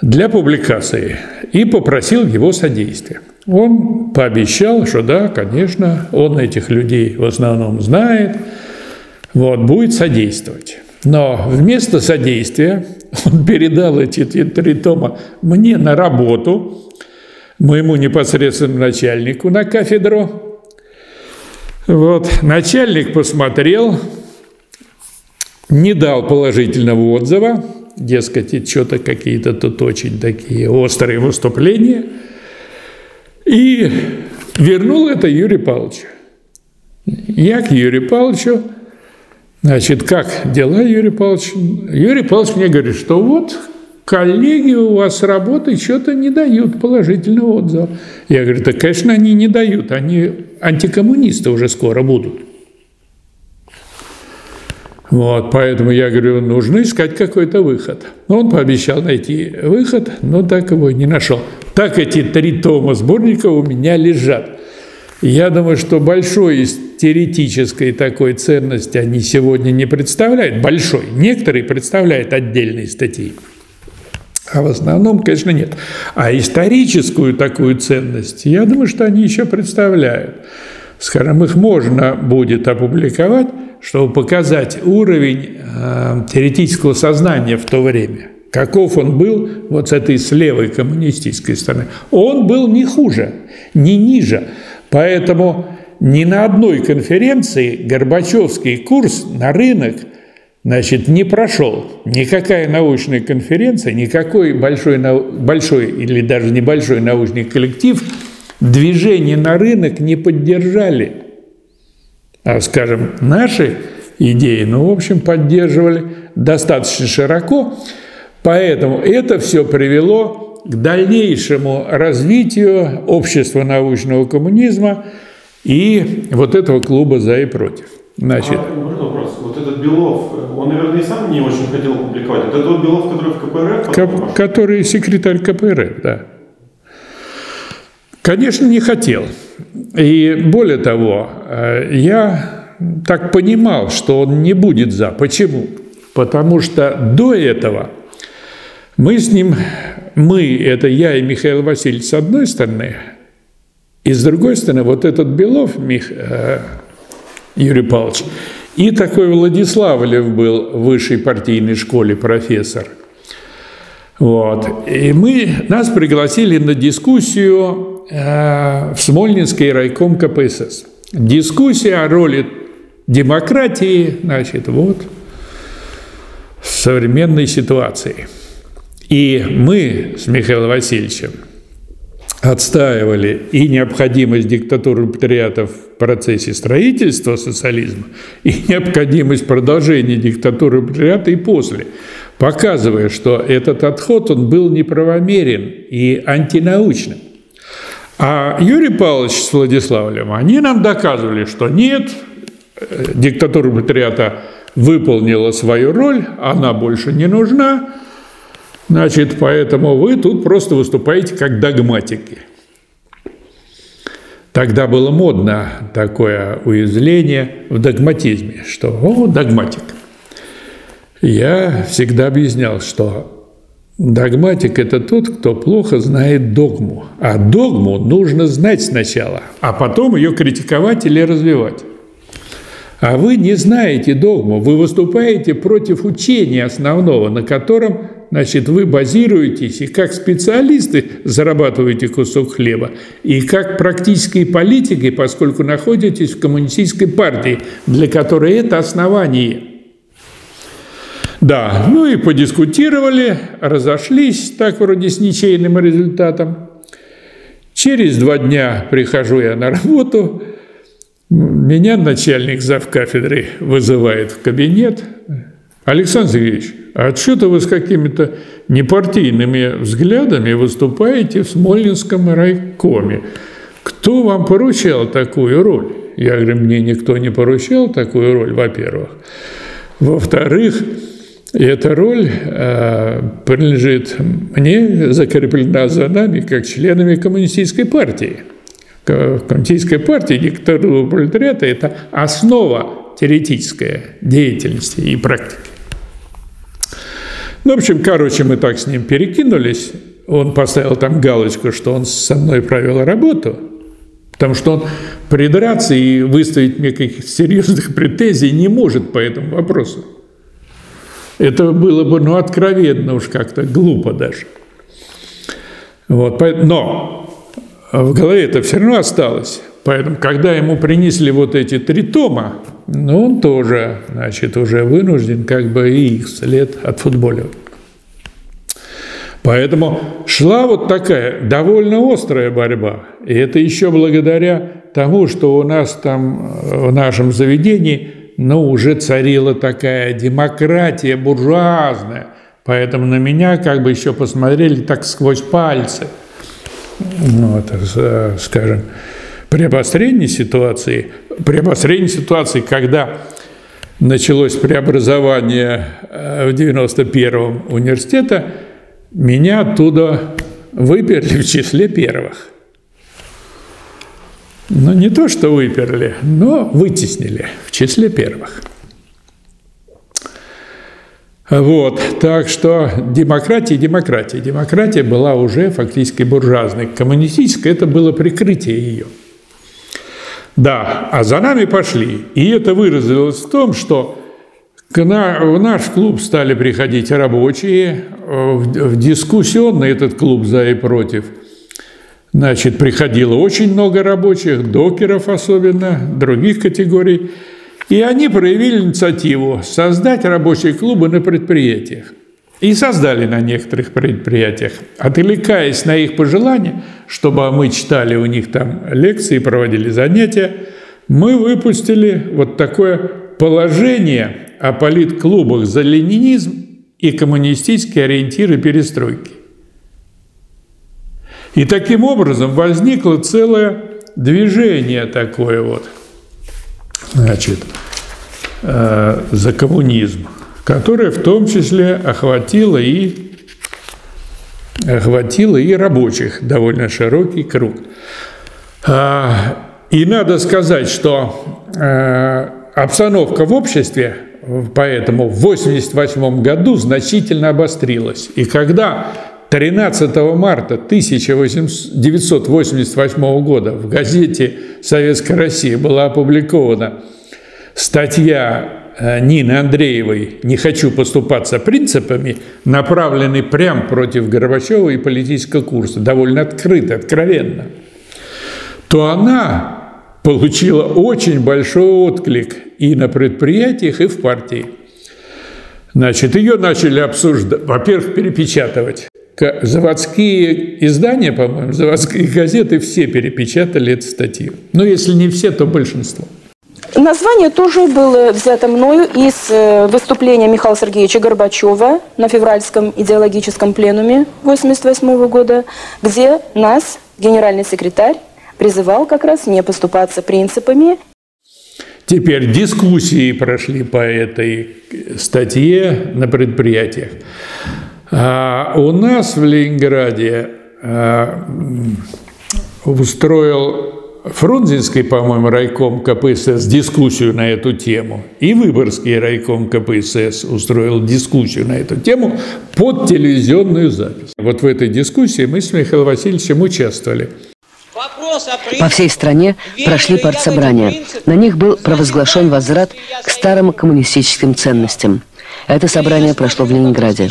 для публикации и попросил его содействия. Он пообещал, что да, конечно, он этих людей в основном знает, вот, будет содействовать. Но вместо содействия он передал эти три тома мне на работу, моему непосредственному начальнику на кафедру. Вот, начальник посмотрел, не дал положительного отзыва, дескать, что-то какие-то тут очень такие острые выступления. И вернул это Юрий Павловичу. Я к Юрию Павловичу, значит, как дела, Юрий Павлович? Юрий Павлович мне говорит, что вот коллеги у вас работы что-то не дают положительного отзыва. Я говорю, да, конечно, они не дают, они антикоммунисты уже скоро будут. Вот, поэтому я говорю, нужно искать какой-то выход. Он пообещал найти выход, но так его не нашел. Так эти три тома сборника у меня лежат. Я думаю, что большой из теоретической такой ценности они сегодня не представляют. Большой. Некоторые представляют отдельные статьи. А в основном, конечно, нет. А историческую такую ценность, я думаю, что они еще представляют. Скажем, их можно будет опубликовать, чтобы показать уровень э, теоретического сознания в то время. Каков он был вот с этой с левой коммунистической стороны. Он был не хуже, не ниже. Поэтому ни на одной конференции Горбачевский курс на рынок значит, не прошел. Никакая научная конференция, никакой большой, большой или даже небольшой научный коллектив движение на рынок не поддержали. А, скажем, наши идеи, ну, в общем, поддерживали достаточно широко. Поэтому это все привело к дальнейшему развитию общества научного коммунизма и вот этого клуба «За и против». Значит, а, вопрос. Вот этот Белов, он, наверное, и сам не очень хотел публиковать. Это тот Белов, который в КПРФ? Который секретарь КПРФ, да. Конечно, не хотел. И более того, э, я так понимал, что он не будет за. Почему? Потому что до этого мы с ним, мы, это я и Михаил Васильевич с одной стороны, и с другой стороны вот этот Белов, Мих, э, Юрий Павлович, и такой Владиславлев был в высшей партийной школе профессор – вот. И мы, нас пригласили на дискуссию в Смольнинский райком КПСС. Дискуссия о роли демократии, значит, вот, в современной ситуации. И мы с Михаилом Васильевичем отстаивали и необходимость диктатуры пролетариата в процессе строительства социализма, и необходимость продолжения диктатуры пролетариата и после, показывая, что этот отход он был неправомерен и антинаучным. А Юрий Павлович с Владиславлем, они нам доказывали, что нет, э, диктатура пролетариата выполнила свою роль, она больше не нужна, Значит, поэтому вы тут просто выступаете как догматики. Тогда было модно такое уязвление в догматизме, что «о, догматик». Я всегда объяснял, что догматик – это тот, кто плохо знает догму. А догму нужно знать сначала, а потом ее критиковать или развивать. А вы не знаете догму, вы выступаете против учения основного, на котором Значит, вы базируетесь и как специалисты зарабатываете кусок хлеба, и как практические политики, поскольку находитесь в коммунистической партии, для которой это основание. Да, ну и подискутировали, разошлись так вроде с ничейным результатом. Через два дня прихожу я на работу, меня начальник завкафедры вызывает в кабинет. Александр Сергеевич, а что-то вы с какими-то непартийными взглядами выступаете в Смольнинском райкоме. Кто вам поручал такую роль? Я говорю, мне никто не поручал такую роль, во-первых. Во-вторых, эта роль э, принадлежит мне, закреплена за нами, как членами коммунистической партии. Коммунистическая партия, диктатура пролетариата – это основа теоретической деятельности и практики. Ну, в общем, короче, мы так с ним перекинулись. Он поставил там галочку, что он со мной провел работу, потому что он придраться и выставить мне каких-то серьезных претензий не может по этому вопросу. Это было бы, ну, откровенно уж как-то глупо даже. Вот, но в голове это все равно осталось. Поэтому, когда ему принесли вот эти три тома, ну, он тоже, значит, уже вынужден как бы и их след отфутболивать. Поэтому шла вот такая довольно острая борьба. И это еще благодаря тому, что у нас там в нашем заведении ну, уже царила такая демократия буржуазная. Поэтому на меня как бы еще посмотрели так сквозь пальцы. Вот, э, скажем, при обострении ситуации, при обострении ситуации, когда началось преобразование э, в 91-м университета, меня оттуда выперли в числе первых. Ну, не то, что выперли, но вытеснили в числе первых. Вот, так что демократия, демократия. Демократия была уже фактически буржуазной. Коммунистическая – это было прикрытие ее – да, а за нами пошли. И это выразилось в том, что к на, в наш клуб стали приходить рабочие, в, в дискуссионный этот клуб «За и против». Значит, приходило очень много рабочих, докеров особенно, других категорий. И они проявили инициативу создать рабочие клубы на предприятиях. И создали на некоторых предприятиях, отвлекаясь на их пожелания, чтобы мы читали у них там лекции, проводили занятия, мы выпустили вот такое положение о политклубах за ленинизм и коммунистические ориентиры перестройки. И таким образом возникло целое движение такое вот, значит, э, за коммунизм которая в том числе охватила и, охватила и рабочих, довольно широкий круг. А, и надо сказать, что а, обстановка в обществе поэтому в 1988 году значительно обострилась. И когда 13 марта 1988 года в газете «Советская Россия» была опубликована статья Э, Нины Андреевой «Не хочу поступаться принципами» направлены прямо против Горбачева и политического курса, довольно открыто, откровенно, то она получила очень большой отклик и на предприятиях, и в партии. Значит, ее начали обсуждать, во-первых, перепечатывать заводские издания, по-моему, заводские газеты все перепечатали эту статью. Ну, если не все, то большинство. Название тоже было взято мною из э, выступления Михаила Сергеевича Горбачева на февральском идеологическом пленуме 1988 года, где нас, генеральный секретарь, призывал как раз не поступаться принципами. Теперь дискуссии прошли по этой статье на предприятиях. А у нас в Ленинграде а, устроил Фрунзенский, по-моему, райком КПСС дискуссию на эту тему, и Выборгский райком КПСС устроил дискуссию на эту тему под телевизионную запись. Вот в этой дискуссии мы с Михаилом Васильевичем участвовали. По всей стране прошли партсобрания. На них был провозглашен возврат к старым коммунистическим ценностям. Это собрание прошло в Ленинграде.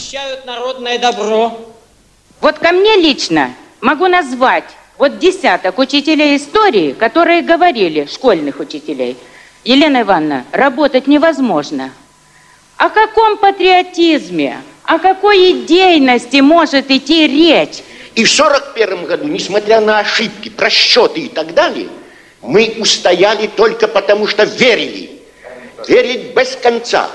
Вот ко мне лично могу назвать вот десяток учителей истории, которые говорили, школьных учителей, Елена Ивановна, работать невозможно. О каком патриотизме, о какой идейности может идти речь? И в 1941 году, несмотря на ошибки, просчеты и так далее, мы устояли только потому, что верили. Верить без конца.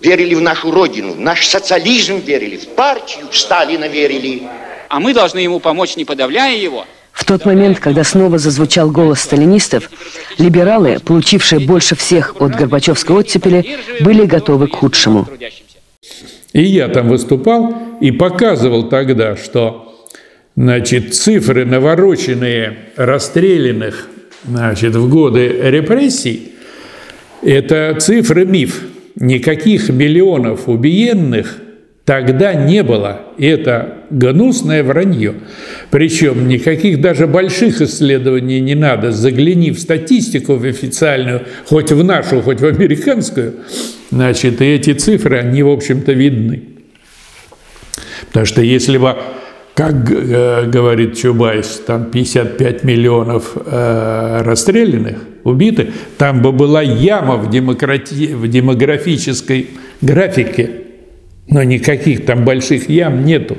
Верили в нашу родину, в наш социализм верили, в партию, в Сталина верили а мы должны ему помочь, не подавляя его. В тот момент, когда снова зазвучал голос сталинистов, либералы, получившие больше всех от Горбачевской оттепели, были готовы к худшему. И я там выступал и показывал тогда, что значит, цифры навороченные расстрелянных значит, в годы репрессий – это цифры миф. Никаких миллионов убиенных – Тогда не было. И это гнусное вранье. Причем никаких даже больших исследований не надо. Загляни в статистику в официальную, хоть в нашу, хоть в американскую, значит, и эти цифры, они, в общем-то, видны. Потому что если бы, как э, говорит Чубайс, там 55 миллионов э, расстрелянных, убитых, там бы была яма в, демократи... в демографической графике – но никаких там больших ям нету.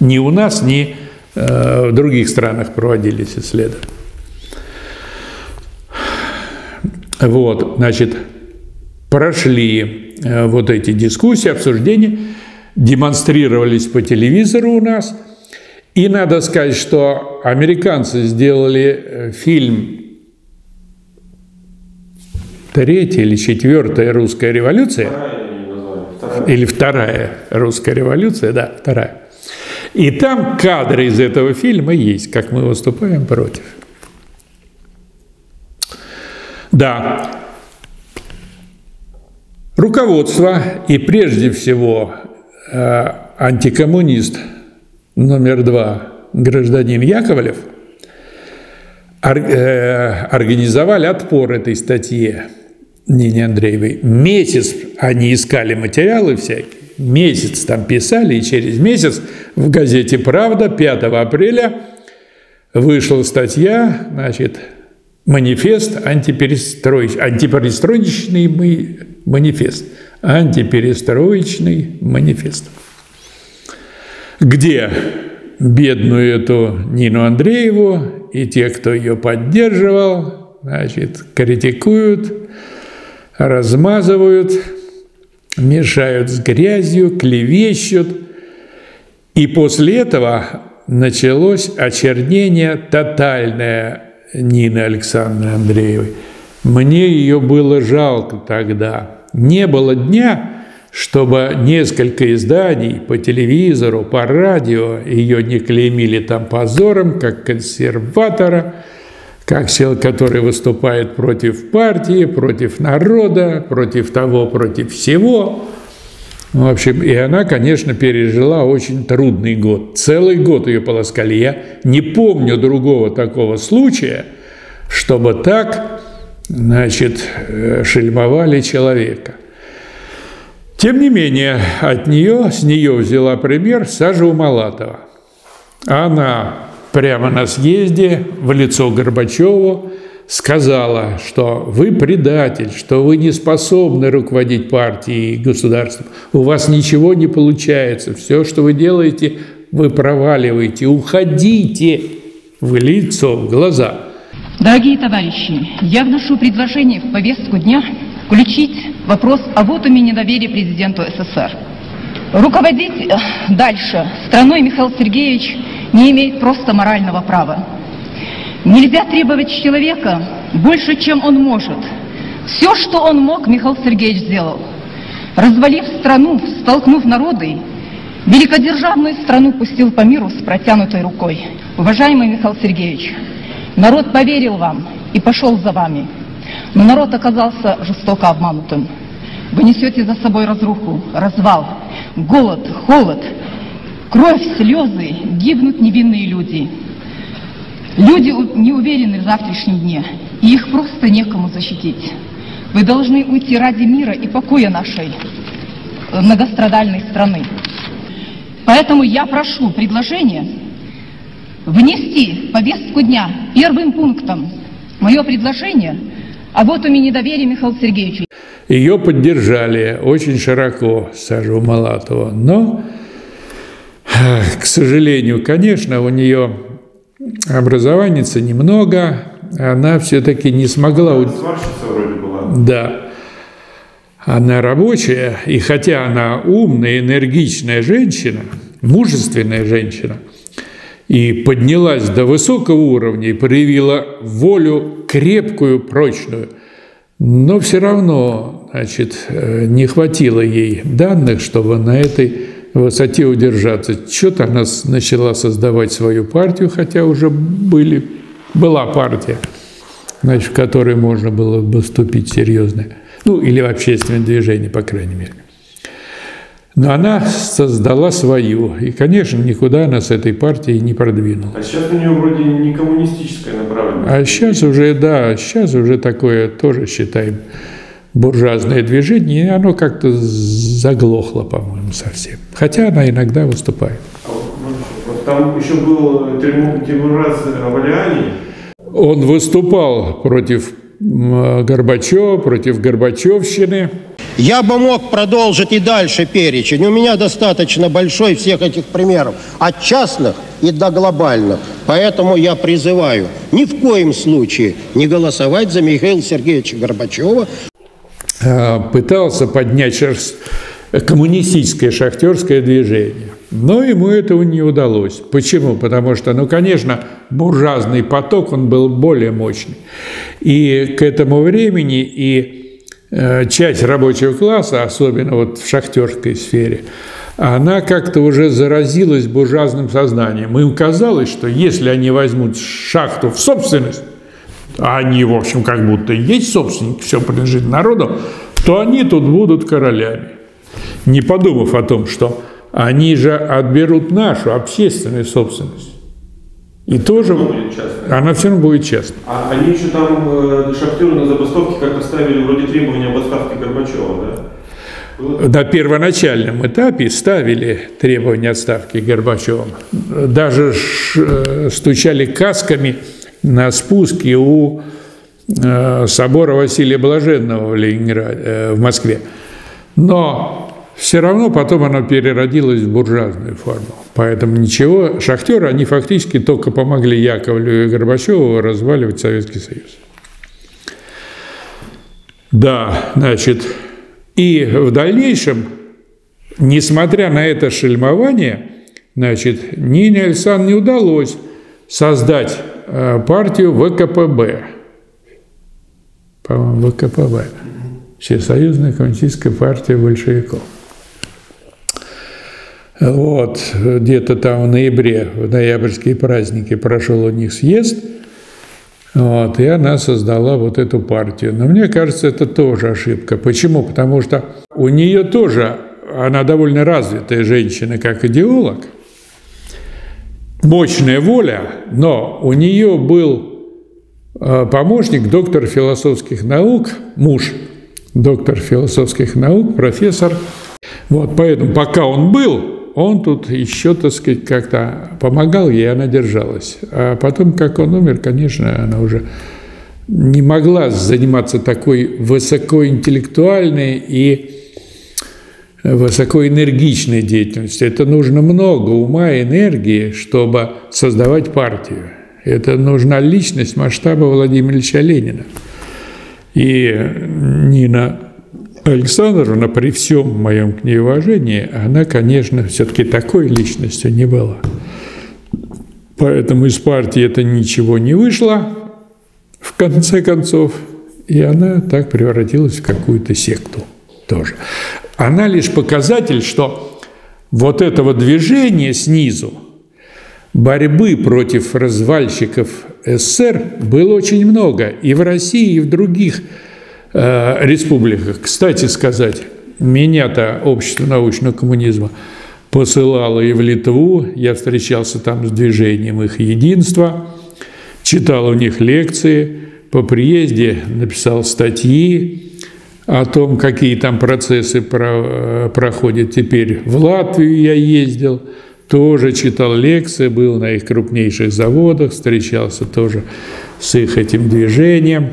Ни у нас, ни э, в других странах проводились исследования. Вот, значит, прошли э, вот эти дискуссии, обсуждения, демонстрировались по телевизору у нас. И надо сказать, что американцы сделали э, фильм «Третья или четвертая русская революция», или вторая русская революция, да, вторая. И там кадры из этого фильма есть, как мы выступаем против. Да, руководство и прежде всего э, антикоммунист номер два гражданин Яковлев э, организовали отпор этой статье Нине Андреевой. Месяц они искали материалы всякие, месяц там писали, и через месяц в газете «Правда» 5 апреля вышла статья, значит, манифест антиперестроечный, антиперестроечный манифест, антиперестроечный манифест, где бедную эту Нину Андрееву и те, кто ее поддерживал, значит, критикуют, размазывают, мешают с грязью, клевещут. И после этого началось очернение тотальное Нины Александровны Андреевой. Мне ее было жалко тогда. Не было дня, чтобы несколько изданий по телевизору, по радио ее не клеймили там позором, как консерватора – как человек, который выступает против партии, против народа, против того, против всего. В общем, и она, конечно, пережила очень трудный год. Целый год ее полоскали. Я не помню другого такого случая, чтобы так, значит, э, шельмовали человека. Тем не менее, от нее, с нее взяла пример Сажа Умалатова. Она прямо на съезде в лицо Горбачеву сказала, что вы предатель, что вы не способны руководить партией и государством, у вас ничего не получается, все, что вы делаете, вы проваливаете, уходите в лицо, в глаза. Дорогие товарищи, я вношу предложение в повестку дня включить вопрос о вотуме недоверия президенту СССР. Руководить э, дальше страной Михаил Сергеевич не имеет просто морального права. Нельзя требовать человека больше, чем он может. Все, что он мог, Михаил Сергеевич сделал. Развалив страну, столкнув народы, великодержавную страну пустил по миру с протянутой рукой. Уважаемый Михаил Сергеевич, народ поверил вам и пошел за вами. Но народ оказался жестоко обманутым. Вы несете за собой разруху, развал, голод, холод, кровь, слезы, гибнут невинные люди. Люди не уверены в завтрашнем дне, и их просто некому защитить. Вы должны уйти ради мира и покоя нашей э, многострадальной страны. Поэтому я прошу предложение внести повестку дня первым пунктом мое предложение вот у меня недоверие Михаилу Сергеевичу. Ее поддержали очень широко Сажу Малатова, но, к сожалению, конечно, у нее образования немного, она все-таки не смогла... вроде была. Да. Она рабочая, и хотя она умная, энергичная женщина, мужественная женщина, и поднялась до высокого уровня и проявила волю крепкую, прочную, но все равно значит, э, не хватило ей данных, чтобы на этой высоте удержаться. Что-то она начала создавать свою партию, хотя уже были, была партия, значит, в которой можно было бы вступить серьезно. Ну, или в общественное движение, по крайней мере. Но она создала свою. И, конечно, никуда она с этой партией не продвинулась. А сейчас у нее вроде не коммунистическая направленность. А сейчас уже, да, сейчас уже такое тоже считаем буржуазное движение, и оно как-то заглохло, по-моему, совсем. Хотя она иногда выступает. А там еще был Тимураз Авалиани. Он выступал против Горбачева, против Горбачевщины. Я бы мог продолжить и дальше перечень. У меня достаточно большой всех этих примеров. От частных и до глобальных. Поэтому я призываю ни в коем случае не голосовать за Михаила Сергеевича Горбачева, пытался поднять коммунистическое шахтерское движение. Но ему этого не удалось. Почему? Потому что, ну, конечно, буржуазный поток, он был более мощный. И к этому времени и э, часть рабочего класса, особенно вот в шахтерской сфере, она как-то уже заразилась буржуазным сознанием. Им казалось, что если они возьмут шахту в собственность, а они, в общем, как будто есть собственники, все принадлежит народу, то они тут будут королями. Не подумав о том, что они же отберут нашу общественную собственность. И тоже она все равно будет частной. А они еще там э, шахтеры на забастовке как-то ставили вроде требования об отставке Горбачева, да? На первоначальном этапе ставили требования отставки Горбачева. Даже э, стучали касками на спуске у э, собора Василия Блаженного в, Ленинграде, э, в Москве. Но все равно потом оно переродилось в буржуазную форму. Поэтому ничего, шахтеры, они фактически только помогли Яковлеву и Горбачеву разваливать Советский Союз. Да, значит, и в дальнейшем, несмотря на это шельмование, значит, Нине Александровне не удалось создать партию ВКПБ. По-моему, ВКПБ. Всесоюзная коммунистическая партия большевиков. Вот, где-то там в ноябре, в ноябрьские праздники прошел у них съезд, вот, и она создала вот эту партию. Но мне кажется, это тоже ошибка. Почему? Потому что у нее тоже, она довольно развитая женщина как идеолог – мощная воля, но у нее был э, помощник, доктор философских наук, муж, доктор философских наук, профессор. Вот, поэтому пока он был, он тут еще, так сказать, как-то помогал ей, она держалась. А потом, как он умер, конечно, она уже не могла заниматься такой высокоинтеллектуальной и высокоэнергичной деятельности. Это нужно много ума и энергии, чтобы создавать партию. Это нужна личность масштаба Владимира Ильича Ленина. И Нина Александровна, при всем моем к ней уважении, она, конечно, все-таки такой личностью не была. Поэтому из партии это ничего не вышло, в конце концов, и она так превратилась в какую-то секту тоже. Она лишь показатель, что вот этого движения снизу, борьбы против развальщиков СССР было очень много и в России, и в других э, республиках. Кстати сказать, меня-то общество научного коммунизма посылало и в Литву, я встречался там с движением их единства, читал у них лекции, по приезде написал статьи о том, какие там процессы про, проходят теперь. В Латвию я ездил, тоже читал лекции, был на их крупнейших заводах, встречался тоже с их этим движением,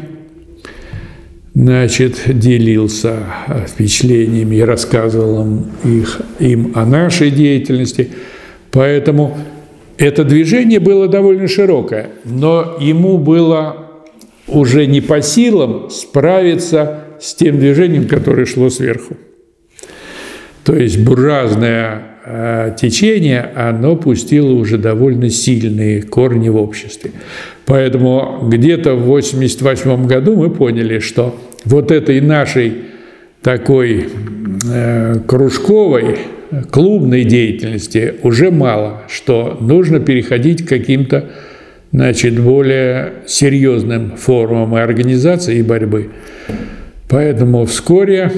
значит, делился впечатлениями и рассказывал им, их, им о нашей деятельности. Поэтому это движение было довольно широкое, но ему было уже не по силам справиться с тем движением, которое шло сверху. То есть буржуазное э, течение, оно пустило уже довольно сильные корни в обществе. Поэтому где-то в 1988 году мы поняли, что вот этой нашей такой э, кружковой, клубной деятельности уже мало, что нужно переходить к каким-то значит, более серьезным формам и организации и борьбы. Поэтому вскоре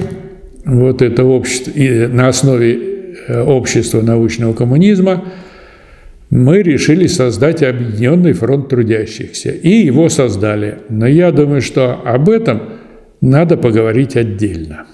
вот это общество, и на основе э, общества научного коммунизма мы решили создать Объединенный фронт трудящихся. И его создали. Но я думаю, что об этом надо поговорить отдельно.